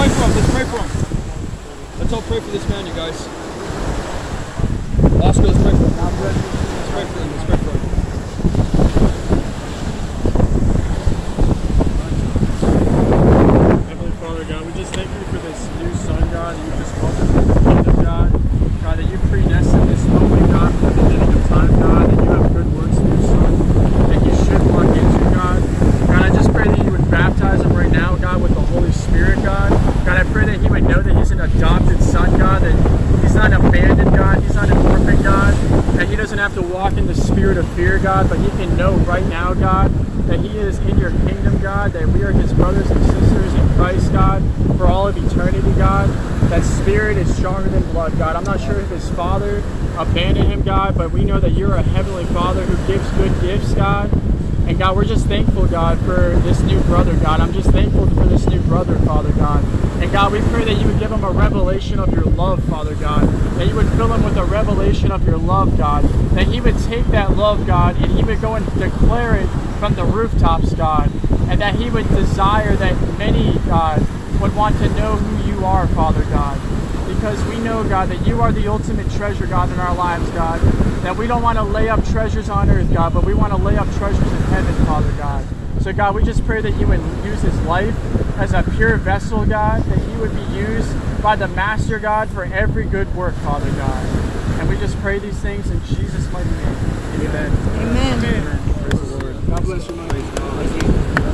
pray for him. Let's pray for him. Let's all pray for this man, you guys. Oscar, let's pray for him. Let's pray for him. Let's pray for him. Heavenly Father God, we just thank you for this new son, God. that You just called him the kingdom, God. God, that you predestined this moment, God, from the beginning of time, God. Adopted son, God, that he's not an abandoned, God, he's not an orphan, God, that he doesn't have to walk in the spirit of fear, God, but he can know right now, God, that he is in your kingdom, God, that we are his brothers and sisters in Christ, God, for all of eternity, God. That spirit is stronger than blood, God. I'm not sure if his father abandoned him, God, but we know that you're a heavenly father who gives good gifts, God. And God, we're just thankful, God, for this new brother, God. I'm just thankful for this new brother, Father God. God, we pray that you would give him a revelation of your love, Father God. That you would fill him with a revelation of your love, God. That he would take that love, God, and he would go and declare it from the rooftops, God. And that he would desire that many, God, would want to know who you are, Father God because we know, God, that you are the ultimate treasure, God, in our lives, God. That we don't want to lay up treasures on earth, God, but we want to lay up treasures in heaven, Father God. So, God, we just pray that you would use his life as a pure vessel, God, that he would be used by the Master, God, for every good work, Father God. And we just pray these things in Jesus' mighty name. Amen. Amen. Amen. Amen. God bless you, God bless you.